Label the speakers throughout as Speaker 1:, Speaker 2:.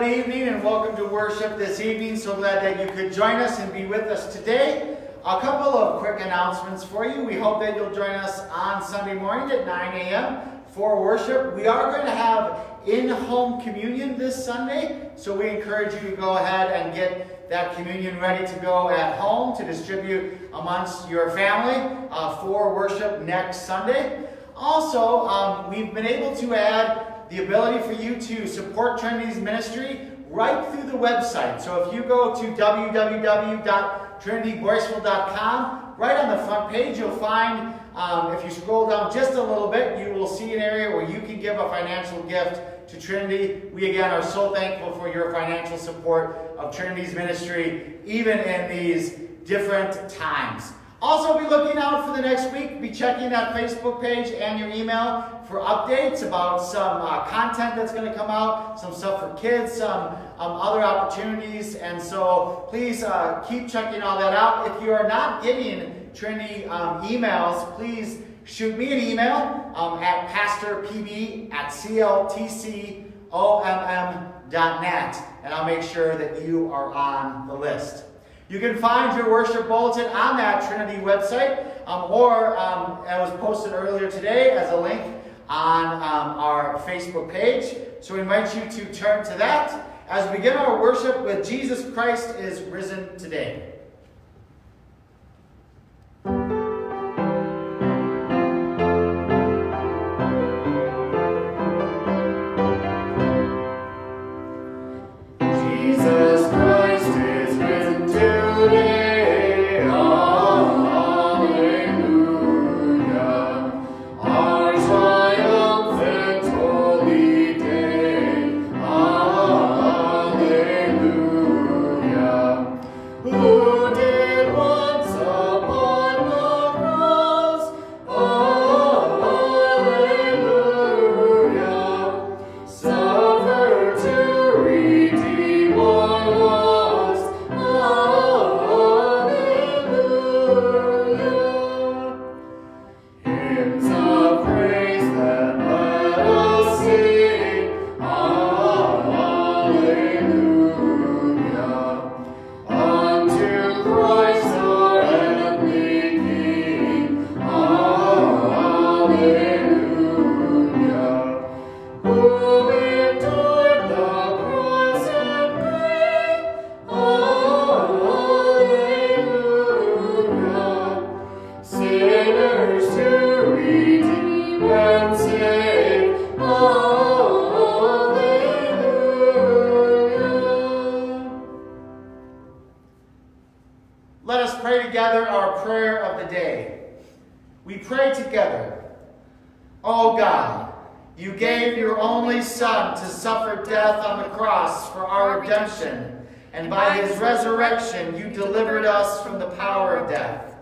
Speaker 1: Good evening and welcome to worship this evening. So glad that you could join us and be with us today. A couple of quick announcements for you. We hope that you'll join us on Sunday morning at 9 a.m. for worship. We are going to have in-home communion this Sunday, so we encourage you to go ahead and get that communion ready to go at home to distribute amongst your family uh, for worship next Sunday. Also, um, we've been able to add the ability for you to support Trinity's ministry right through the website. So if you go to www.trinityboyceville.com, right on the front page, you'll find, um, if you scroll down just a little bit, you will see an area where you can give a financial gift to Trinity. We again are so thankful for your financial support of Trinity's ministry, even in these different times. Also, be looking out for the next week. Be checking that Facebook page and your email for updates about some uh, content that's going to come out, some stuff for kids, some um, other opportunities. And so please uh, keep checking all that out. If you are not getting Trinity um, emails, please shoot me an email um, at pastorpb at cltcomm.net and I'll make sure that you are on the list. You can find your worship bulletin on that Trinity website, um, or um, it was posted earlier today as a link on um, our Facebook page. So we invite you to turn to that as we begin our worship with Jesus Christ is risen today. pray together our prayer of the day. We pray together. Oh God, you gave your only Son to suffer death on the cross for our redemption, and by his resurrection you delivered us from the power of death.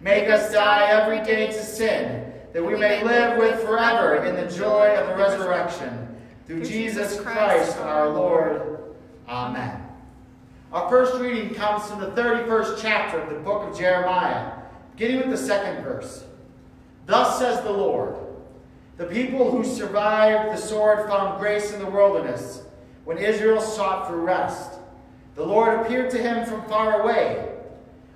Speaker 1: Make us die every day to sin, that we may live with forever in the joy of the resurrection. Through Jesus Christ our Lord. Amen second verse. Thus says the Lord, the people who survived the sword found grace in the wilderness when Israel sought for rest. The Lord appeared to him from far away.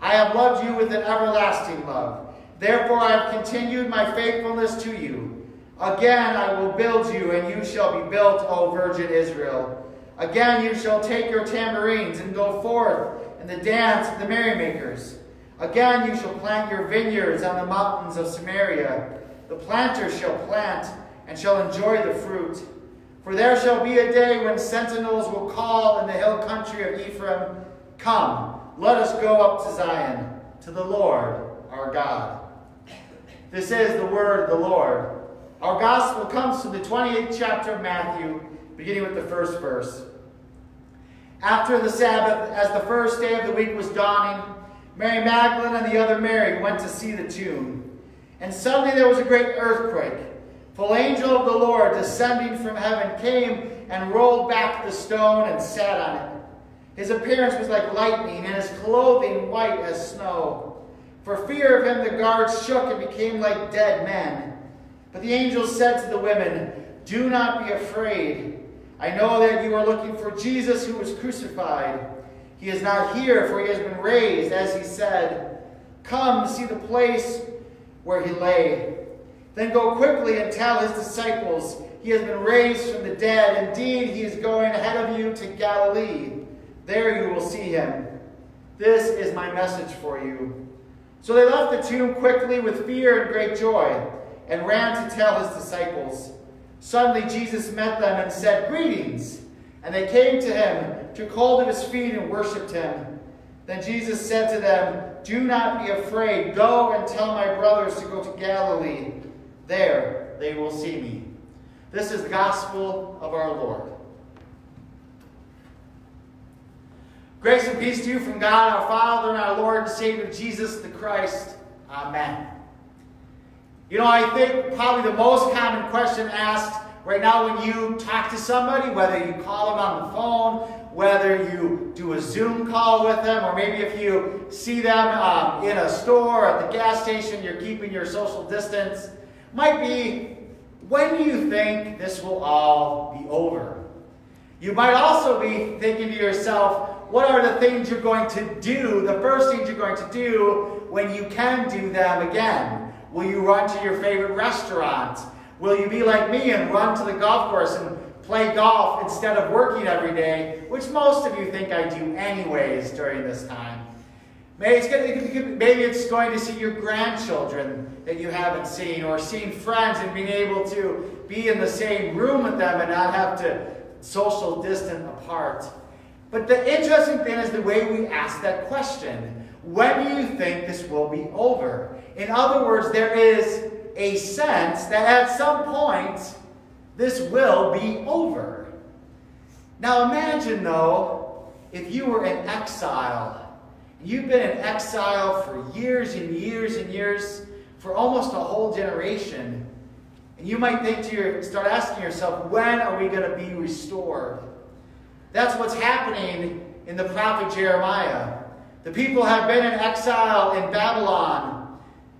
Speaker 1: I have loved you with an everlasting love. Therefore I have continued my faithfulness to you. Again I will build you, and you shall be built, O virgin Israel. Again you shall take your tambourines and go forth in the dance of the merrymakers. Again you shall plant your vineyards on the mountains of Samaria. The planter shall plant and shall enjoy the fruit. For there shall be a day when sentinels will call in the hill country of Ephraim, Come, let us go up to Zion, to the Lord our God. This is the word of the Lord. Our gospel comes from the 28th chapter of Matthew, beginning with the first verse. After the Sabbath, as the first day of the week was dawning, Mary Magdalene and the other Mary went to see the tomb. And suddenly there was a great earthquake. For angel of the Lord, descending from heaven, came and rolled back the stone and sat on it. His appearance was like lightning, and his clothing white as snow. For fear of him, the guards shook and became like dead men. But the angel said to the women, Do not be afraid. I know that you are looking for Jesus who was crucified. He is not here, for he has been raised, as he said. Come see the place where he lay. Then go quickly and tell his disciples, He has been raised from the dead. Indeed, he is going ahead of you to Galilee. There you will see him. This is my message for you. So they left the tomb quickly with fear and great joy and ran to tell his disciples. Suddenly Jesus met them and said, Greetings! And they came to him, took hold of his feet, and worshipped him. Then Jesus said to them, Do not be afraid. Go and tell my brothers to go to Galilee. There they will see me. This is the gospel of our Lord. Grace and peace to you from God our Father and our Lord and Savior Jesus the Christ. Amen. You know, I think probably the most common question asked right now when you talk to somebody, whether you call them on the phone, whether you do a Zoom call with them, or maybe if you see them um, in a store, at the gas station, you're keeping your social distance, might be when do you think this will all be over? You might also be thinking to yourself, what are the things you're going to do, the first things you're going to do when you can do them again? Will you run to your favorite restaurant? Will you be like me and run to the golf course and play golf instead of working every day, which most of you think I do anyways during this time? Maybe it's, going maybe it's going to see your grandchildren that you haven't seen, or seeing friends and being able to be in the same room with them and not have to social distance apart. But the interesting thing is the way we ask that question. When do you think this will be over? In other words, there is a sense that at some point this will be over. Now imagine, though, if you were in exile. You've been in exile for years and years and years, for almost a whole generation. And you might think to your, start asking yourself, when are we going to be restored? That's what's happening in the prophet Jeremiah. The people have been in exile in Babylon.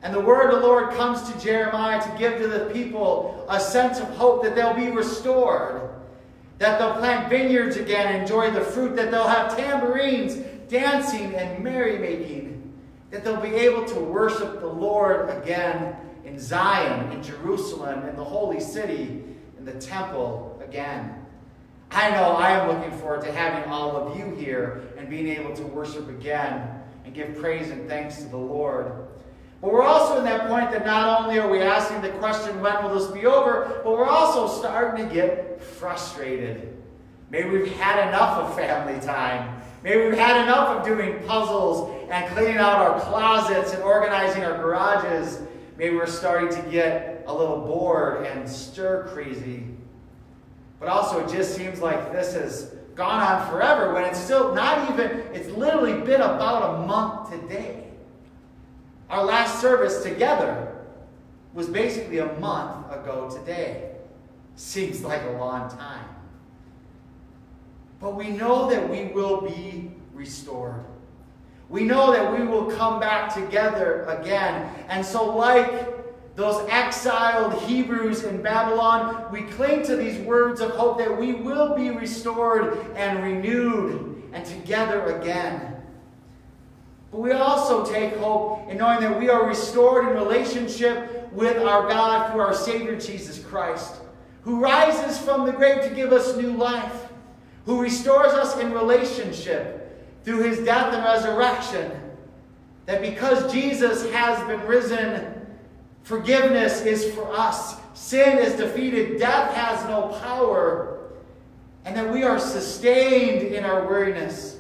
Speaker 1: And the word of the Lord comes to Jeremiah to give to the people a sense of hope that they'll be restored, that they'll plant vineyards again, enjoy the fruit, that they'll have tambourines, dancing, and merrymaking, that they'll be able to worship the Lord again in Zion, in Jerusalem, in the holy city, in the temple again. I know I am looking forward to having all of you here and being able to worship again and give praise and thanks to the Lord. But we're also in that point that not only are we asking the question, when will this be over, but we're also starting to get frustrated. Maybe we've had enough of family time. Maybe we've had enough of doing puzzles and cleaning out our closets and organizing our garages. Maybe we're starting to get a little bored and stir crazy. But also, it just seems like this has gone on forever when it's still not even, it's literally been about a month today. Our last service together was basically a month ago today. Seems like a long time. But we know that we will be restored. We know that we will come back together again. And so, like those exiled Hebrews in Babylon, we cling to these words of hope that we will be restored and renewed and together again. But we also take hope in knowing that we are restored in relationship with our God through our Savior Jesus Christ, who rises from the grave to give us new life, who restores us in relationship through his death and resurrection. That because Jesus has been risen, Forgiveness is for us. Sin is defeated. Death has no power. And that we are sustained in our weariness.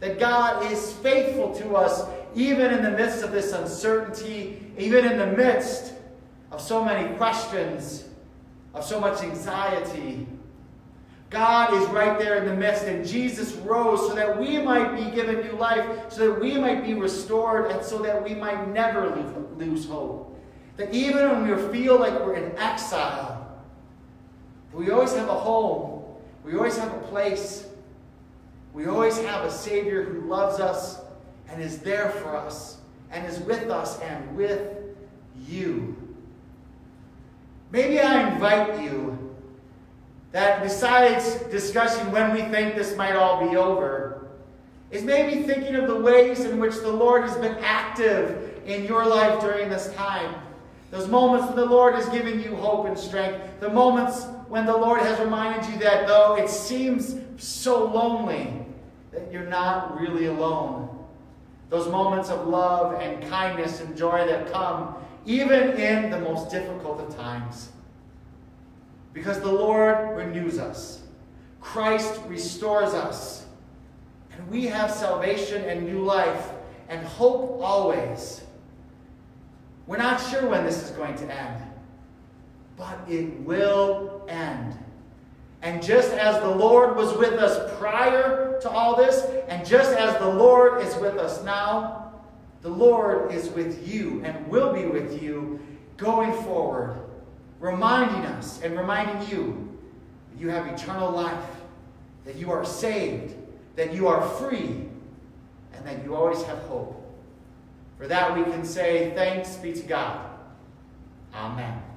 Speaker 1: That God is faithful to us even in the midst of this uncertainty, even in the midst of so many questions, of so much anxiety. God is right there in the midst, and Jesus rose so that we might be given new life, so that we might be restored, and so that we might never lose hope. That even when we feel like we're in exile, we always have a home. We always have a place. We always have a Savior who loves us and is there for us and is with us and with you. Maybe I invite you that besides discussing when we think this might all be over, is maybe thinking of the ways in which the Lord has been active in your life during this time. Those moments when the Lord has given you hope and strength. The moments when the Lord has reminded you that though it seems so lonely, that you're not really alone. Those moments of love and kindness and joy that come even in the most difficult of times. Because the Lord renews us, Christ restores us, and we have salvation and new life and hope always. We're not sure when this is going to end, but it will end. And just as the Lord was with us prior to all this, and just as the Lord is with us now, the Lord is with you and will be with you going forward, reminding us and reminding you that you have eternal life, that you are saved, that you are free, and that you always have hope. For that we can say, Thanks be to God. Amen.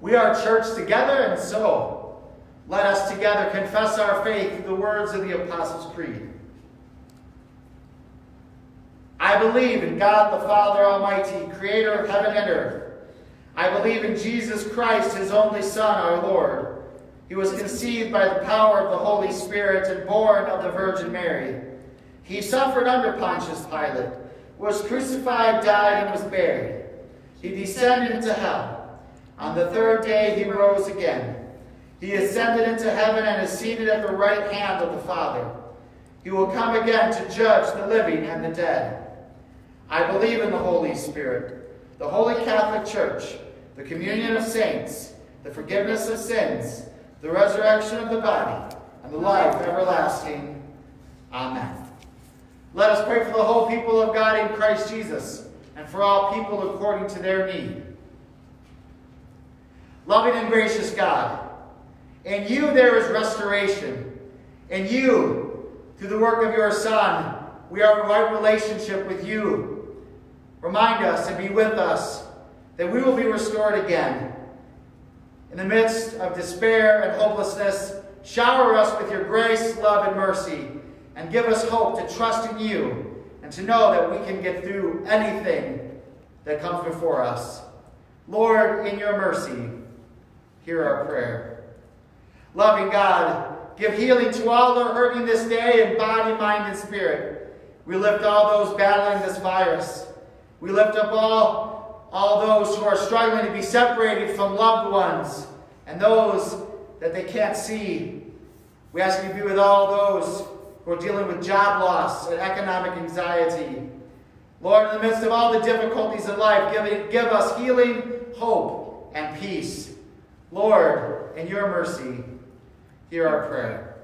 Speaker 1: We are church together, and so let us together confess our faith through the words of the Apostles' Creed. I believe in God the Father Almighty, creator of heaven and earth. I believe in Jesus Christ, his only Son, our Lord. He was conceived by the power of the Holy Spirit and born of the Virgin Mary. He suffered under Pontius Pilate, was crucified, died, and was buried. He descended into hell. On the third day he rose again. He ascended into heaven and is seated at the right hand of the Father. He will come again to judge the living and the dead. I believe in the Holy Spirit, the Holy Catholic Church, the communion of saints, the forgiveness of sins, the resurrection of the body, and the life everlasting. Amen. Let us pray for the whole people of God in Christ Jesus, and for all people according to their need. Loving and gracious God, in you there is restoration. In you, through the work of your Son, we are in right relationship with you. Remind us and be with us that we will be restored again. In the midst of despair and hopelessness, shower us with your grace, love, and mercy, and give us hope to trust in you and to know that we can get through anything that comes before us. Lord, in your mercy, hear our prayer. Loving God, give healing to all who are hurting this day in body, mind, and spirit. We lift all those battling this virus. We lift up all, all those who are struggling to be separated from loved ones and those that they can't see. We ask you to be with all those who are dealing with job loss and economic anxiety. Lord, in the midst of all the difficulties in life, give, give us healing, hope, and peace. Lord, in your mercy, hear our prayer.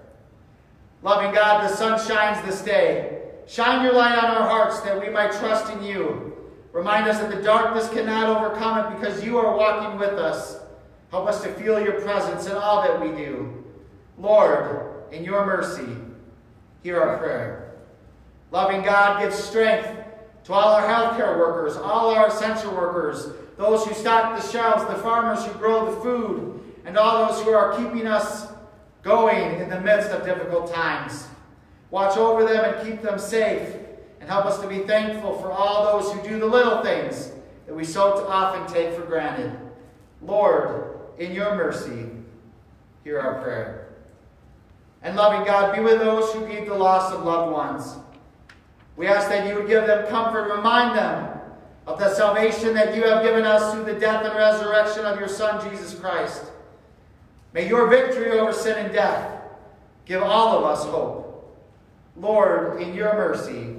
Speaker 1: Loving God, the sun shines this day. Shine your light on our hearts that we might trust in you. Remind us that the darkness cannot overcome it because you are walking with us. Help us to feel your presence in all that we do. Lord, in your mercy, hear our prayer. Loving God, give strength to all our healthcare workers, all our essential workers, those who stock the shelves, the farmers who grow the food, and all those who are keeping us going in the midst of difficult times. Watch over them and keep them safe, and help us to be thankful for all those who do the little things that we so often take for granted. Lord, in your mercy, hear our prayer. And loving God, be with those who grieve the loss of loved ones. We ask that you would give them comfort, remind them of the salvation that you have given us through the death and resurrection of your Son, Jesus Christ. May your victory over sin and death give all of us hope. Lord, in your mercy,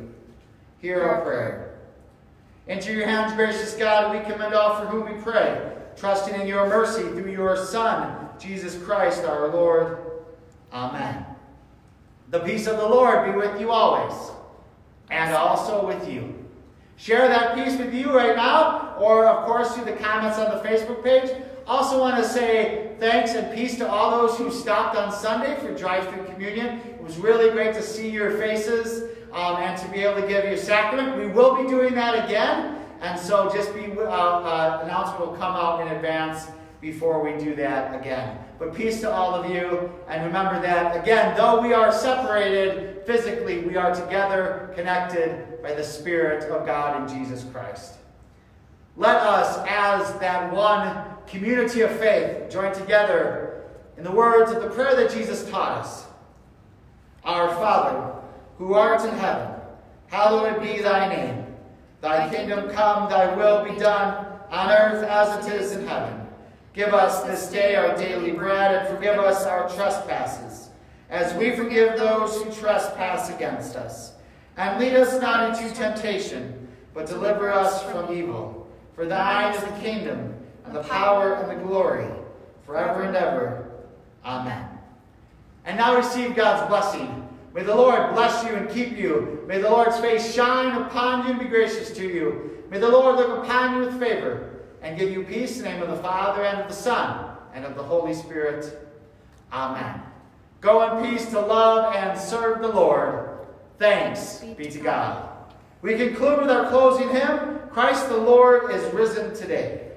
Speaker 1: hear our prayer. Into your hands, gracious God, we commend all for whom we pray, trusting in your mercy through your Son, Jesus Christ our Lord. Amen. The peace of the Lord be with you always, and also with you. Share that peace with you right now, or of course through the comments on the Facebook page. Also want to say thanks and peace to all those who stopped on Sunday for drive-through communion. It was really great to see your faces um, and to be able to give you a sacrament. We will be doing that again And so just be, uh, uh, announcement will come out in advance before we do that again. But peace to all of you. And remember that, again, though we are separated physically, we are together, connected by the Spirit of God in Jesus Christ. Let us, as that one community of faith, join together in the words of the prayer that Jesus taught us. Our Father, who art in heaven, hallowed be thy name. Thy kingdom come, thy will be done, on earth as it is in heaven. Give us this day our daily bread, and forgive us our trespasses, as we forgive those who trespass against us. And lead us not into temptation, but deliver us from evil. For thine is the kingdom, and the power, and the glory, forever and ever. Amen. And now receive God's blessing. May the Lord bless you and keep you. May the Lord's face shine upon you and be gracious to you. May the Lord look upon you with favor and give you peace in the name of the Father and of the Son and of the Holy Spirit. Amen. Go in peace to love and serve the Lord. Thanks be to God. We conclude with our closing hymn, Christ the Lord is risen today.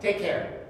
Speaker 1: Take care.